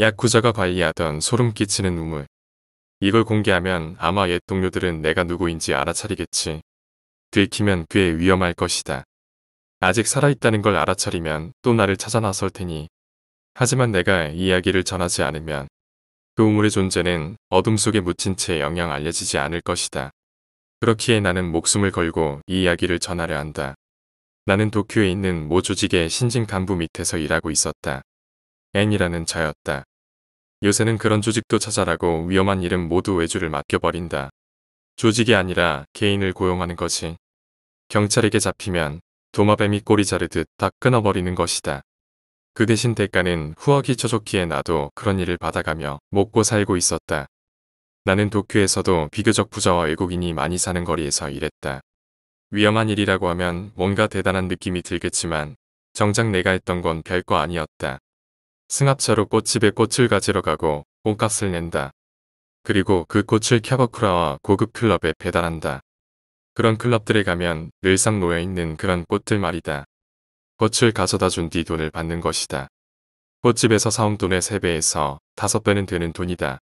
야쿠자가 관리하던 소름 끼치는 우물. 이걸 공개하면 아마 옛 동료들은 내가 누구인지 알아차리겠지. 들키면 꽤 위험할 것이다. 아직 살아있다는 걸 알아차리면 또 나를 찾아 나설 테니. 하지만 내가 이야기를 전하지 않으면 그 우물의 존재는 어둠 속에 묻힌 채 영영 알려지지 않을 것이다. 그렇기에 나는 목숨을 걸고 이 이야기를 전하려 한다. 나는 도쿄에 있는 모 조직의 신진 간부 밑에서 일하고 있었다. N이라는 자였다. 요새는 그런 조직도 찾아라고 위험한 일은 모두 외주를 맡겨버린다. 조직이 아니라 개인을 고용하는 거지. 경찰에게 잡히면 도마뱀이 꼬리 자르듯 다 끊어버리는 것이다. 그 대신 대가는 후하기 처좋기에 나도 그런 일을 받아가며 먹고 살고 있었다. 나는 도쿄에서도 비교적 부자와 외국인이 많이 사는 거리에서 일했다. 위험한 일이라고 하면 뭔가 대단한 느낌이 들겠지만 정작 내가 했던 건 별거 아니었다. 승합차로 꽃집에 꽃을 가지러 가고 꽃값을 낸다. 그리고 그 꽃을 캬버쿠라와 고급 클럽에 배달한다. 그런 클럽들에 가면 늘상 놓여있는 그런 꽃들 말이다. 꽃을 가져다 준 뒤 돈을 받는 것이다. 꽃집에서 사온 돈의 3배에서 5배는 되는 돈이다.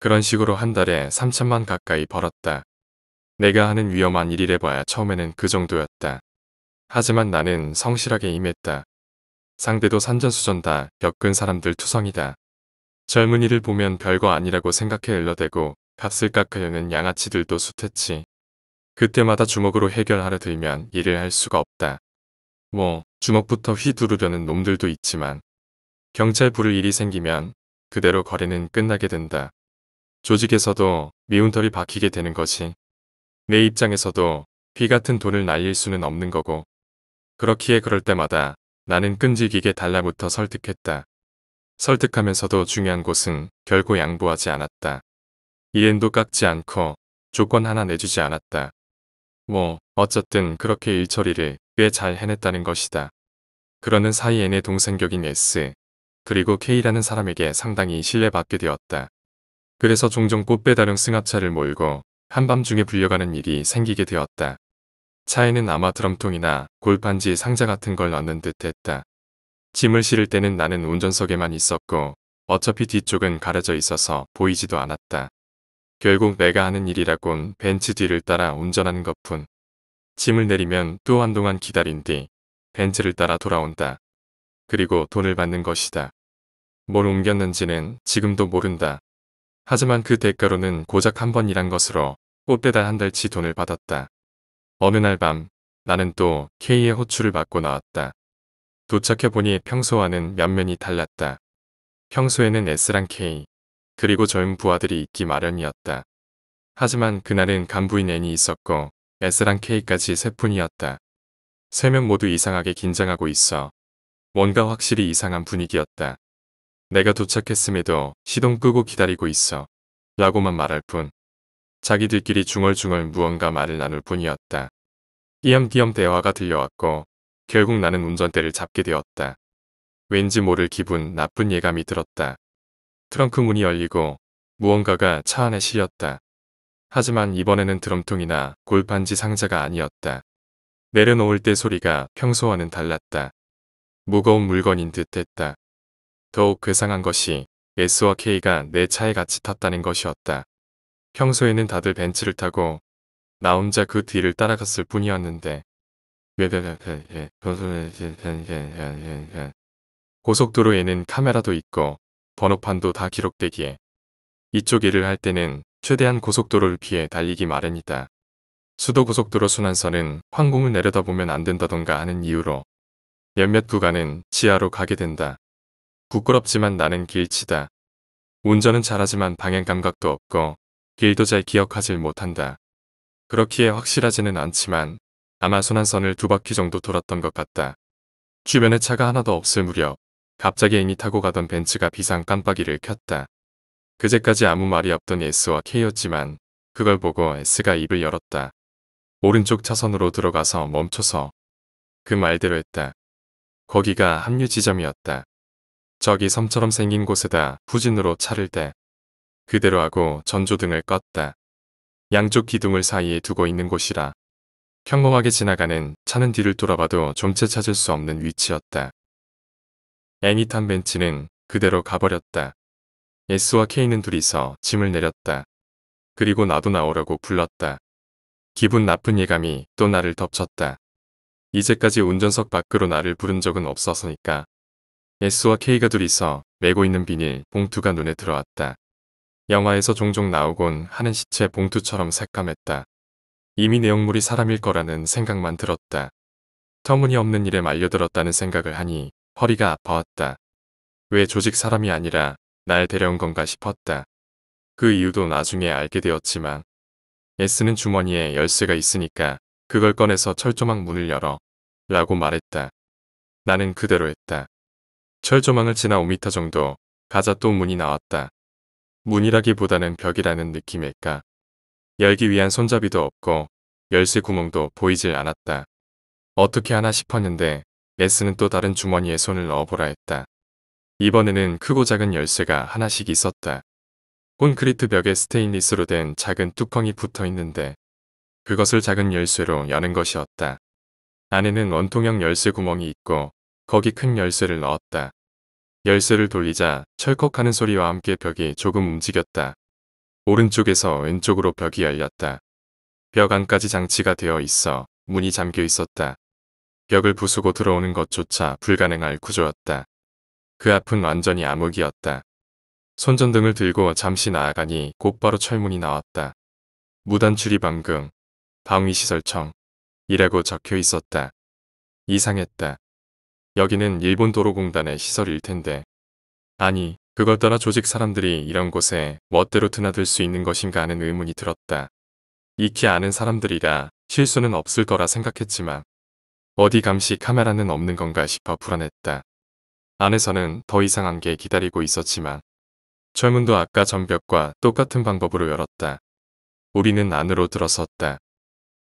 그런 식으로 한 달에 3천만 가까이 벌었다. 내가 하는 위험한 일이래봐야 처음에는 그 정도였다. 하지만 나는 성실하게 임했다. 상대도 산전수전 다 겪은 사람들 투성이다. 젊은이를 보면 별거 아니라고 생각해 일러대고 값을 깎으려는 양아치들도 숱했지. 그때마다 주먹으로 해결하려 들면 일을 할 수가 없다. 뭐 주먹부터 휘두르려는 놈들도 있지만 경찰 부를 일이 생기면 그대로 거래는 끝나게 된다. 조직에서도 미운 털이 박히게 되는 것이 내 입장에서도 피 같은 돈을 날릴 수는 없는 거고 그렇기에 그럴 때마다 나는 끈질기게 달라붙어 설득했다. 설득하면서도 중요한 곳은 결코 양보하지 않았다. 이엔도 깎지 않고 조건 하나 내주지 않았다. 뭐 어쨌든 그렇게 일처리를 꽤 잘 해냈다는 것이다. 그러는 사이에 내 동생 격인 S 그리고 K라는 사람에게 상당히 신뢰받게 되었다. 그래서 종종 꽃배달용 승합차를 몰고 한밤중에 불려가는 일이 생기게 되었다. 차에는 아마 드럼통이나 골판지 상자 같은 걸 넣는 듯 했다. 짐을 실을 때는 나는 운전석에만 있었고 어차피 뒤쪽은 가려져 있어서 보이지도 않았다. 결국 내가 하는 일이라곤 벤츠 뒤를 따라 운전하는 것뿐. 짐을 내리면 또 한동안 기다린 뒤 벤츠를 따라 돌아온다. 그리고 돈을 받는 것이다. 뭘 옮겼는지는 지금도 모른다. 하지만 그 대가로는 고작 한번 일한 것으로 꽃배달 한 달치 돈을 받았다. 어느 날 밤 나는 또 K의 호출을 받고 나왔다. 도착해보니 평소와는 면면이 달랐다. 평소에는 S랑 K 그리고 젊은 부하들이 있기 마련이었다. 하지만 그날은 간부인 N이 있었고 S랑 K까지 세 분이었다. 세 명 모두 이상하게 긴장하고 있어. 뭔가 확실히 이상한 분위기였다. 내가 도착했음에도 시동 끄고 기다리고 있어. 라고만 말할 뿐. 자기들끼리 중얼중얼 무언가 말을 나눌 뿐이었다. 띄엄띄엄 대화가 들려왔고 결국 나는 운전대를 잡게 되었다. 왠지 모를 기분 나쁜 예감이 들었다. 트렁크 문이 열리고 무언가가 차 안에 실렸다. 하지만 이번에는 드럼통이나 골판지 상자가 아니었다. 내려놓을 때 소리가 평소와는 달랐다. 무거운 물건인 듯 했다. 더욱 괴상한 것이 S와 K가 내 차에 같이 탔다는 것이었다. 평소에는 다들 벤츠를 타고 나 혼자 그 뒤를 따라갔을 뿐이었는데 고속도로에는 카메라도 있고 번호판도 다 기록되기에 이쪽 일을 할 때는 최대한 고속도로를 피해 달리기 마련이다. 수도고속도로 순환선은 황공을 내려다보면 안 된다던가 하는 이유로 몇몇 구간은 지하로 가게 된다. 부끄럽지만 나는 길치다. 운전은 잘하지만 방향 감각도 없고 길도 잘 기억하질 못한다. 그렇기에 확실하지는 않지만 아마 순환선을 두 바퀴 정도 돌았던 것 같다. 주변에 차가 하나도 없을 무렵 갑자기 애니 타고 가던 벤츠가 비상 깜빡이를 켰다. 그제까지 아무 말이 없던 S와 K였지만 그걸 보고 S가 입을 열었다. 오른쪽 차선으로 들어가서 멈춰서 그 말대로 했다. 거기가 합류 지점이었다. 저기 섬처럼 생긴 곳에다 후진으로 차를 대. 그대로 하고 전조등을 껐다. 양쪽 기둥을 사이에 두고 있는 곳이라 평범하게 지나가는 차는 뒤를 돌아봐도 좀채 찾을 수 없는 위치였다. 애니탄 벤츠는 그대로 가버렸다. S와 K는 둘이서 짐을 내렸다. 그리고 나도 나오라고 불렀다. 기분 나쁜 예감이 또 나를 덮쳤다. 이제까지 운전석 밖으로 나를 부른 적은 없었으니까. S와 K가 둘이서 메고 있는 비닐 봉투가 눈에 들어왔다. 영화에서 종종 나오곤 하는 시체 봉투처럼 새까맸다. 이미 내용물이 사람일 거라는 생각만 들었다. 터무니없는 일에 말려들었다는 생각을 하니 허리가 아파왔다. 왜 조직 사람이 아니라 날 데려온 건가 싶었다. 그 이유도 나중에 알게 되었지만 S는 주머니에 열쇠가 있으니까 그걸 꺼내서 철조망 문을 열어 라고 말했다. 나는 그대로 했다. 철조망을 지나 5미터 정도 가자 또 문이 나왔다. 문이라기보다는 벽이라는 느낌일까. 열기 위한 손잡이도 없고 열쇠 구멍도 보이질 않았다. 어떻게 하나 싶었는데 S는 또 다른 주머니에 손을 넣어보라 했다. 이번에는 크고 작은 열쇠가 하나씩 있었다. 콘크리트 벽에 스테인리스로 된 작은 뚜껑이 붙어 있는데 그것을 작은 열쇠로 여는 것이었다. 안에는 원통형 열쇠 구멍이 있고 거기 큰 열쇠를 넣었다. 열쇠를 돌리자 철컥하는 소리와 함께 벽이 조금 움직였다. 오른쪽에서 왼쪽으로 벽이 열렸다. 벽 안까지 장치가 되어 있어 문이 잠겨 있었다. 벽을 부수고 들어오는 것조차 불가능할 구조였다. 그 앞은 완전히 암흑이었다. 손전등을 들고 잠시 나아가니 곧바로 철문이 나왔다. 무단 출입 방금, 방위시설청, 이라고 적혀 있었다. 이상했다. 여기는 일본 도로공단의 시설일 텐데. 아니, 그걸 떠나 조직 사람들이 이런 곳에 멋대로 드나들 수 있는 것인가 하는 의문이 들었다. 익히 아는 사람들이라 실수는 없을 거라 생각했지만 어디 감시 카메라는 없는 건가 싶어 불안했다. 안에서는 더 이상한 게 기다리고 있었지만 철문도 아까 전벽과 똑같은 방법으로 열었다. 우리는 안으로 들어섰다.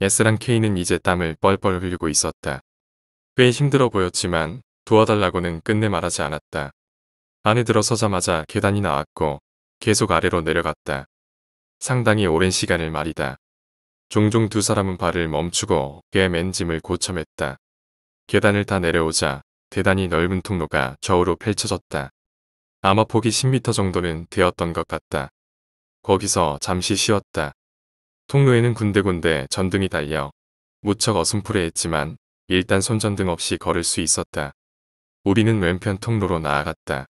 S랑 K는 이제 땀을 뻘뻘 흘리고 있었다. 꽤 힘들어 보였지만 도와달라고는 끝내 말하지 않았다. 안에 들어서자마자 계단이 나왔고 계속 아래로 내려갔다. 상당히 오랜 시간을 말이다. 종종 두 사람은 발을 멈추고 어깨에 맨 짐을 고쳐맸다. 계단을 다 내려오자 대단히 넓은 통로가 좌우로 펼쳐졌다. 아마 폭이 10m 정도는 되었던 것 같다. 거기서 잠시 쉬었다. 통로에는 군데군데 전등이 달려 무척 어슴푸레했지만 일단 손전등 없이 걸을 수 있었다. 우리는 왼편 통로로 나아갔다.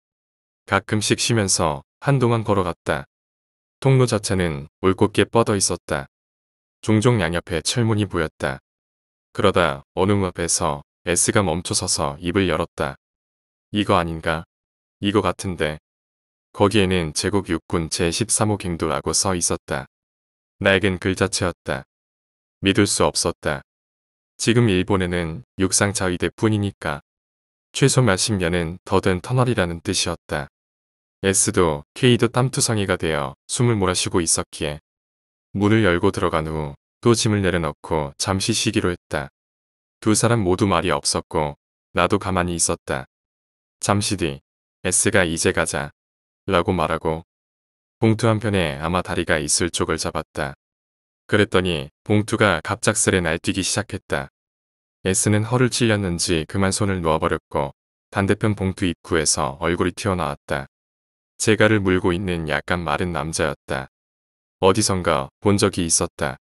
가끔씩 쉬면서 한동안 걸어갔다. 통로 자체는 올곧게 뻗어 있었다. 종종 양옆에 철문이 보였다. 그러다 어느 앞에서 S가 멈춰서서 입을 열었다. 이거 아닌가? 이거 같은데. 거기에는 제국 육군 제13호 갱도라고 써 있었다. 나에겐 글자체였다. 믿을 수 없었다. 지금 일본에는 육상 자위대 뿐이니까 최소 몇십 년은 더 된 터널이라는 뜻이었다. S도 K도 땀투성이가 되어 숨을 몰아쉬고 있었기에 문을 열고 들어간 후 또 짐을 내려놓고 잠시 쉬기로 했다. 두 사람 모두 말이 없었고 나도 가만히 있었다. 잠시 뒤 S가 이제 가자 라고 말하고 봉투 한편에 아마 다리가 있을 쪽을 잡았다. 그랬더니 봉투가 갑작스레 날뛰기 시작했다. S는 허를 찔렸는지 그만 손을 놓아버렸고 반대편 봉투 입구에서 얼굴이 튀어나왔다. 제가를 물고 있는 약간 마른 남자였다. 어디선가 본 적이 있었다.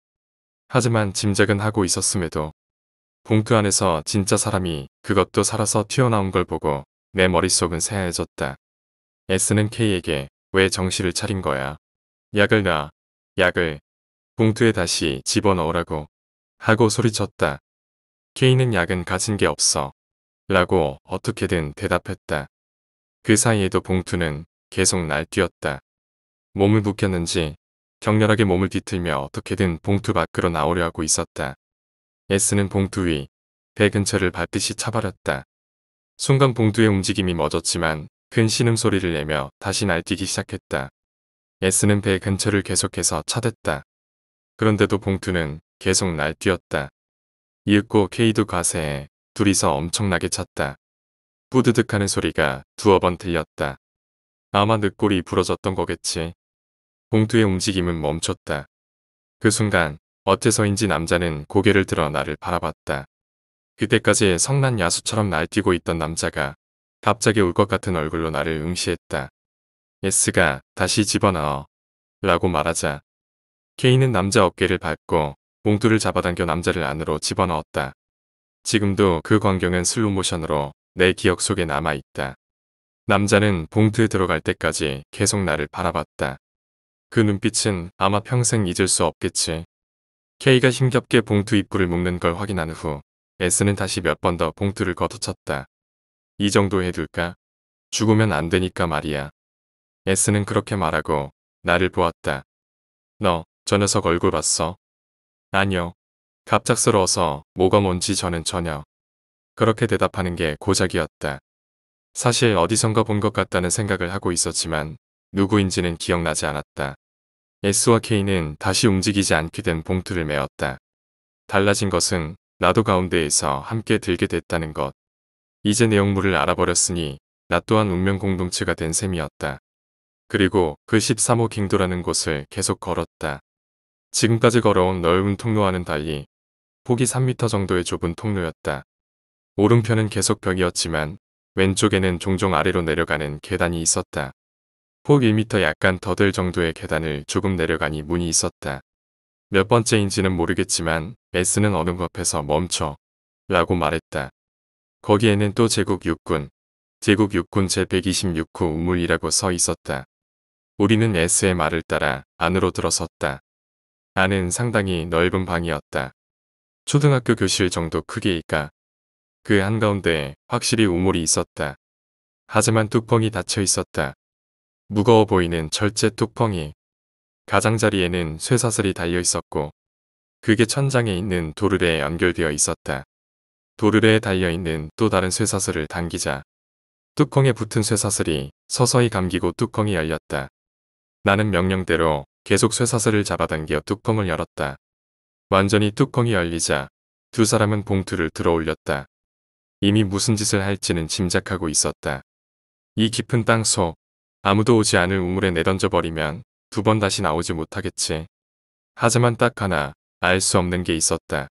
하지만 짐작은 하고 있었음에도 봉투 안에서 진짜 사람이 그것도 살아서 튀어나온 걸 보고 내 머릿속은 새하얘졌다. S는 K에게 왜 정신을 차린 거야? 약을 놔. 약을 봉투에 다시 집어넣으라고 하고 소리쳤다. K는 약은 가진 게 없어. 라고 어떻게든 대답했다. 그 사이에도 봉투는 계속 날뛰었다. 몸을 묵혔는지 격렬하게 몸을 뒤틀며 어떻게든 봉투 밖으로 나오려 하고 있었다. S는 봉투 위, 배 근처를 밟듯이 차버렸다. 순간 봉투의 움직임이 멎었지만 큰 신음소리를 내며 다시 날뛰기 시작했다. S는 배 근처를 계속해서 차댔다. 그런데도 봉투는 계속 날뛰었다. 이윽고 K도 가세에 둘이서 엄청나게 찼다. 뿌드득하는 소리가 두어 번 들렸다. 아마 늑골이 부러졌던 거겠지. 봉투의 움직임은 멈췄다. 그 순간 어째서인지 남자는 고개를 들어 나를 바라봤다. 그때까지 성난 야수처럼 날뛰고 있던 남자가 갑자기 울 것 같은 얼굴로 나를 응시했다. S가 다시 집어넣어. 라고 말하자. K는 남자 어깨를 밟고 봉투를 잡아당겨 남자를 안으로 집어넣었다. 지금도 그 광경은 슬로 모션으로 내 기억 속에 남아있다. 남자는 봉투에 들어갈 때까지 계속 나를 바라봤다. 그 눈빛은 아마 평생 잊을 수 없겠지. K가 힘겹게 봉투 입구를 묶는 걸 확인한 후 S는 다시 몇 번 더 봉투를 걷어쳤다. 이 정도 해둘까? 죽으면 안 되니까 말이야. S는 그렇게 말하고 나를 보았다. 너, 저 녀석 얼굴 봤어? 아니요. 갑작스러워서 뭐가 뭔지 저는 전혀. 그렇게 대답하는 게 고작이었다. 사실 어디선가 본 것 같다는 생각을 하고 있었지만 누구인지는 기억나지 않았다. S와 K는 다시 움직이지 않게 된 봉투를 메었다. 달라진 것은 나도 가운데에서 함께 들게 됐다는 것. 이제 내용물을 알아버렸으니 나 또한 운명 공동체가 된 셈이었다. 그리고 그 13호 갱도라는 곳을 계속 걸었다. 지금까지 걸어온 넓은 통로와는 달리 폭이 3m 정도의 좁은 통로였다. 오른편은 계속 벽이었지만 왼쪽에는 종종 아래로 내려가는 계단이 있었다. 폭 1m 약간 더 될 정도의 계단을 조금 내려가니 문이 있었다. 몇 번째인지는 모르겠지만 S는 어느 옆에서 멈춰 라고 말했다. 거기에는 또 제국 육군, 제국 육군 제126호 우물이라고 써 있었다. 우리는 S의 말을 따라 안으로 들어섰다. 안은 상당히 넓은 방이었다. 초등학교 교실 정도 크기일까 그 한가운데에 확실히 우물이 있었다. 하지만 뚜껑이 닫혀 있었다. 무거워 보이는 철제 뚜껑이 가장자리에는 쇠사슬이 달려 있었고 그게 천장에 있는 도르래에 연결되어 있었다. 도르래에 달려있는 또 다른 쇠사슬을 당기자 뚜껑에 붙은 쇠사슬이 서서히 감기고 뚜껑이 열렸다. 나는 명령대로 계속 쇠사슬을 잡아당겨 뚜껑을 열었다. 완전히 뚜껑이 열리자 두 사람은 봉투를 들어 올렸다. 이미 무슨 짓을 할지는 짐작하고 있었다. 이 깊은 땅 속 아무도 오지 않을 우물에 내던져 버리면 두 번 다시 나오지 못하겠지. 하지만 딱 하나 알 수 없는 게 있었다.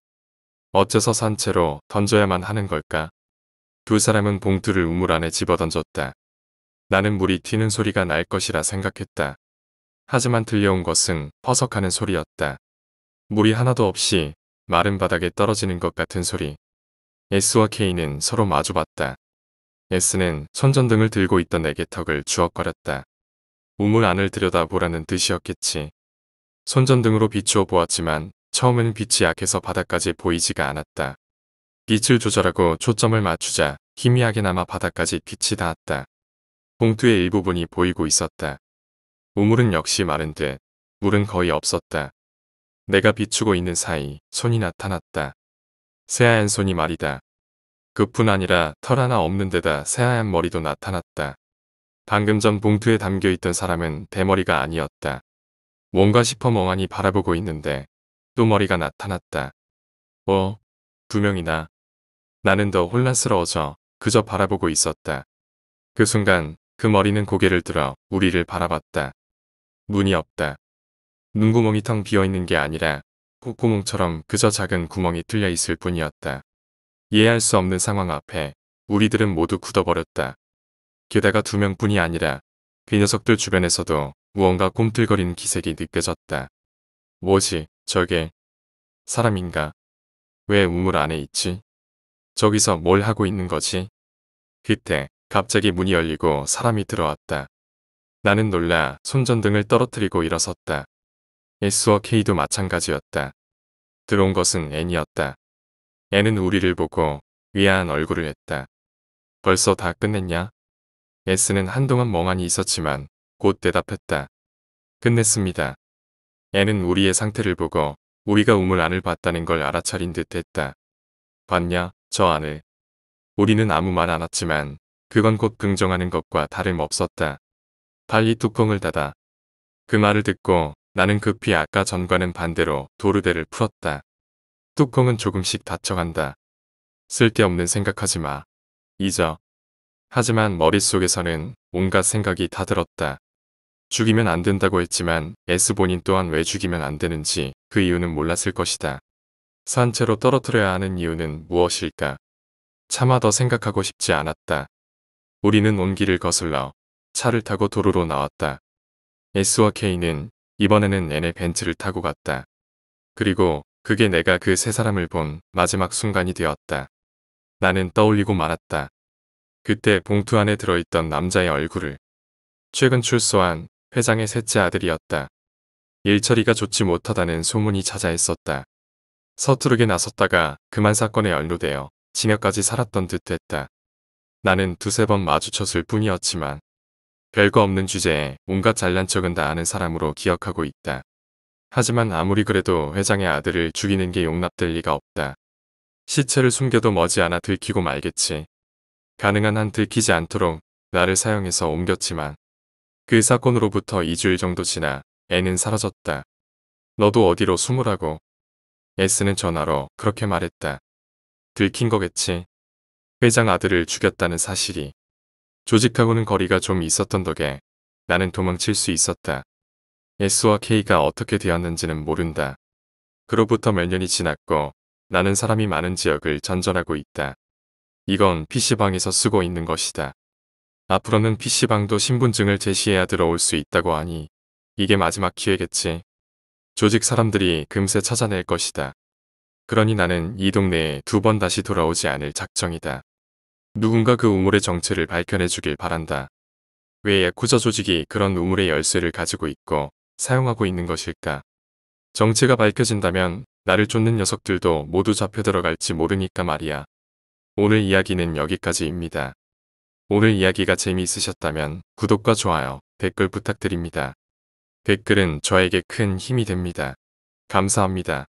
어째서 산채로 던져야만 하는 걸까? 두 사람은 봉투를 우물 안에 집어던졌다. 나는 물이 튀는 소리가 날 것이라 생각했다. 하지만 들려온 것은 퍼석하는 소리였다. 물이 하나도 없이 마른 바닥에 떨어지는 것 같은 소리. S와 K는 서로 마주봤다. S는 손전등을 들고 있던 내게 턱을 주걱거렸다. 우물 안을 들여다보라는 뜻이었겠지. 손전등으로 비추어 보았지만 처음에는 빛이 약해서 바닥까지 보이지가 않았다. 빛을 조절하고 초점을 맞추자 희미하게나마 바닥까지 빛이 닿았다. 봉투의 일부분이 보이고 있었다. 우물은 역시 마른 듯 물은 거의 없었다. 내가 비추고 있는 사이 손이 나타났다. 새하얀 손이 말이다. 그뿐 아니라 털 하나 없는 데다 새하얀 머리도 나타났다. 방금 전 봉투에 담겨있던 사람은 대머리가 아니었다. 뭔가 싶어 멍하니 바라보고 있는데 또 머리가 나타났다. 어, 두 명이나. 나는 더 혼란스러워져 그저 바라보고 있었다. 그 순간 그 머리는 고개를 들어 우리를 바라봤다. 문이 없다. 눈구멍이 텅 비어있는 게 아니라 콧구멍처럼 그저 작은 구멍이 뚫려 있을 뿐이었다. 이해할 수 없는 상황 앞에 우리들은 모두 굳어버렸다. 게다가 두 명뿐이 아니라 그 녀석들 주변에서도 무언가 꿈틀거리는 기색이 느껴졌다. 뭐지, 저게? 사람인가? 왜 우물 안에 있지? 저기서 뭘 하고 있는 거지? 그때 갑자기 문이 열리고 사람이 들어왔다. 나는 놀라 손전등을 떨어뜨리고 일어섰다. S와 K도 마찬가지였다. 들어온 것은 N이었다. N은 우리를 보고 위아한 얼굴을 했다. 벌써 다 끝냈냐? S는 한동안 멍하니 있었지만 곧 대답했다. 끝냈습니다. N은 우리의 상태를 보고 우리가 우물 안을 봤다는 걸 알아차린 듯 했다. 봤냐, 저 안을. 우리는 아무 말 안 했지만 그건 곧 긍정하는 것과 다름없었다. 빨리 뚜껑을 닫아. 그 말을 듣고 나는 급히 아까 전과는 반대로 도르대를 풀었다. 뚜껑은 조금씩 닫혀간다. 쓸데없는 생각하지 마. 잊어. 하지만 머릿속에서는 온갖 생각이 다 들었다. 죽이면 안 된다고 했지만 S 본인 또한 왜 죽이면 안 되는지 그 이유는 몰랐을 것이다. 산채로 떨어뜨려야 하는 이유는 무엇일까? 차마 더 생각하고 싶지 않았다. 우리는 온 길을 거슬러 차를 타고 도로로 나왔다. S와 K는 이번에는 N의 벤츠를 타고 갔다. 그리고 그게 내가 그 세 사람을 본 마지막 순간이 되었다. 나는 떠올리고 말았다. 그때 봉투 안에 들어있던 남자의 얼굴을 최근 출소한 회장의 셋째 아들이었다. 일처리가 좋지 못하다는 소문이 자자했었다. 서투르게 나섰다가 그만 사건에 연루되어 징역까지 살았던 듯 했다. 나는 두세 번 마주쳤을 뿐이었지만 별거 없는 주제에 온갖 잘난 척은 다 아는 사람으로 기억하고 있다. 하지만 아무리 그래도 회장의 아들을 죽이는 게 용납될 리가 없다. 시체를 숨겨도 머지않아 들키고 말겠지. 가능한 한 들키지 않도록 나를 사용해서 옮겼지만 그 사건으로부터 2주일 정도 지나 애는 사라졌다. 너도 어디로 숨으라고. S는 전화로 그렇게 말했다. 들킨 거겠지. 회장 아들을 죽였다는 사실이. 조직하고는 거리가 좀 있었던 덕에 나는 도망칠 수 있었다. S와 K가 어떻게 되었는지는 모른다. 그로부터 몇 년이 지났고 나는 사람이 많은 지역을 전전하고 있다. 이건 PC방에서 쓰고 있는 것이다. 앞으로는 PC방도 신분증을 제시해야 들어올 수 있다고 하니 이게 마지막 기회겠지. 조직 사람들이 금세 찾아낼 것이다. 그러니 나는 이 동네에 두 번 다시 돌아오지 않을 작정이다. 누군가 그 우물의 정체를 밝혀내 주길 바란다. 왜 야쿠자 조직이 그런 우물의 열쇠를 가지고 있고 사용하고 있는 것일까? 정체가 밝혀진다면 나를 쫓는 녀석들도 모두 잡혀 들어갈지 모르니까 말이야. 오늘 이야기는 여기까지입니다. 오늘 이야기가 재미있으셨다면 구독과 좋아요, 댓글 부탁드립니다. 댓글은 저에게 큰 힘이 됩니다. 감사합니다.